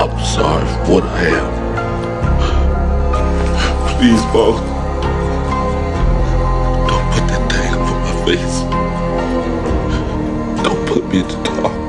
I'm sorry for what I am. Please, Mom. Don't put that thing over my face. Don't put me in the dark.